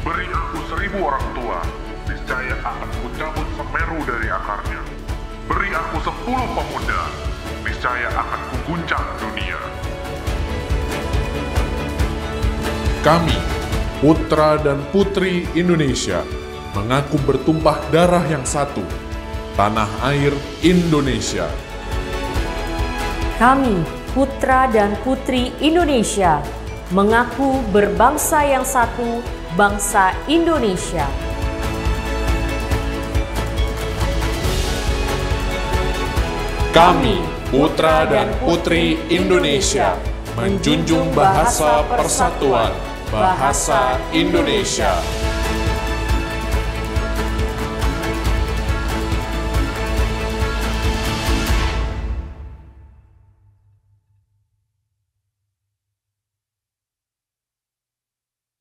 Beri aku seribu orang tua, niscaya akan kucabut semeru dari akarnya. Beri aku sepuluh pemuda, niscaya akan kuguncang dunia. Kami, putra dan putri Indonesia, mengaku bertumpah darah yang satu, tanah air Indonesia. Kami, putra dan putri Indonesia, mengaku berbangsa yang satu, bangsa Indonesia. Kami, putra dan putri Indonesia, menjunjung bahasa persatuan, bahasa Indonesia.